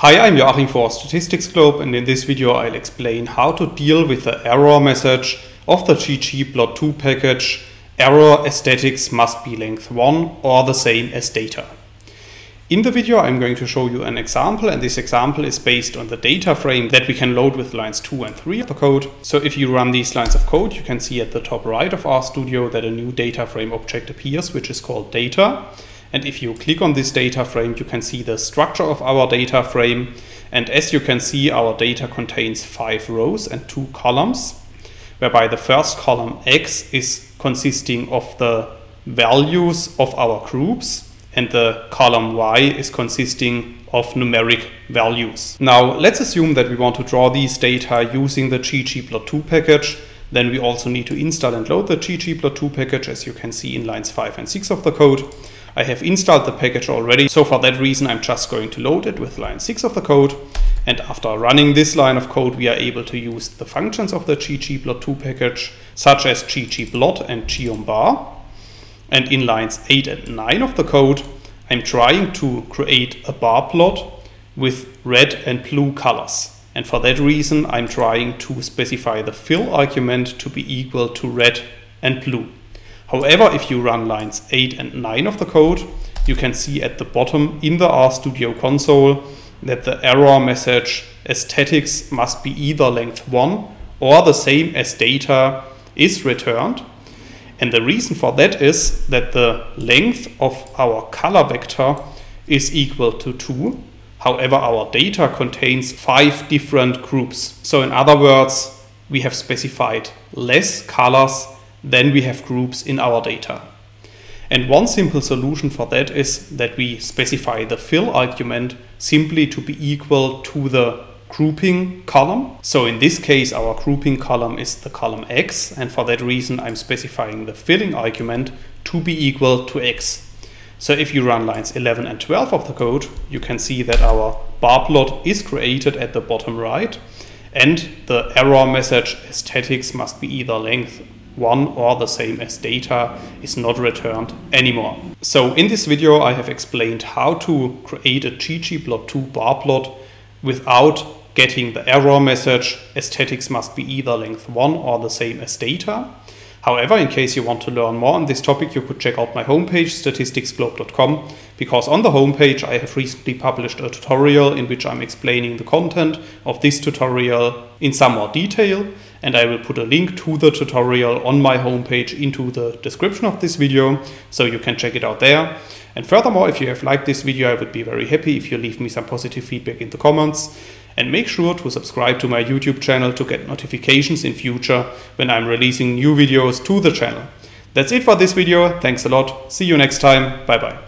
Hi, I'm Joachim for Statistics Globe and in this video I'll explain how to deal with the error message of the ggplot2 package error aesthetics must be length 1 or the same as data. In the video I'm going to show you an example and this example is based on the data frame that we can load with lines 2 and 3 of the code. So if you run these lines of code you can see at the top right of RStudio that a new data frame object appears which is called data. And if you click on this data frame, you can see the structure of our data frame. And as you can see, our data contains five rows and two columns, whereby the first column X is consisting of the values of our groups and the column Y is consisting of numeric values. Now let's assume that we want to draw these data using the ggplot2 package. Then we also need to install and load the ggplot2 package as you can see in lines 5 and 6 of the code. I have installed the package already, so for that reason I'm just going to load it with line 6 of the code. And after running this line of code, we are able to use the functions of the ggplot2 package, such as ggplot and geombar. And in lines 8 and 9 of the code, I'm trying to create a bar plot with red and blue colors. And for that reason, I'm trying to specify the fill argument to be equal to red and blue. However, if you run lines 8 and 9 of the code, you can see at the bottom in the RStudio console that the error message aesthetics must be either length 1 or the same as data is returned. And the reason for that is that the length of our color vector is equal to 2. However, our data contains five different groups. So in other words, we have specified less colors than we have groups in our data. And one simple solution for that is that we specify the fill argument simply to be equal to the grouping column. So in this case, our grouping column is the column X. And for that reason, I'm specifying the filling argument to be equal to X. So if you run lines 11 and 12 of the code, you can see that our bar plot is created at the bottom right. And the error message aesthetics must be either length one or the same as data is not returned anymore. So in this video I have explained how to create a ggplot2 bar plot without getting the error message aesthetics must be either length 1 or the same as data. However, in case you want to learn more on this topic, you could check out my homepage, statisticsglobe.com, because on the homepage I have recently published a tutorial in which I'm explaining the content of this tutorial in some more detail, and I will put a link to the tutorial on my homepage into the description of this video, so you can check it out there. And furthermore, if you have liked this video, I would be very happy if you leave me some positive feedback in the comments. And make sure to subscribe to my YouTube channel to get notifications in future when I'm releasing new videos to the channel. That's it for this video. Thanks a lot. See you next time. Bye bye.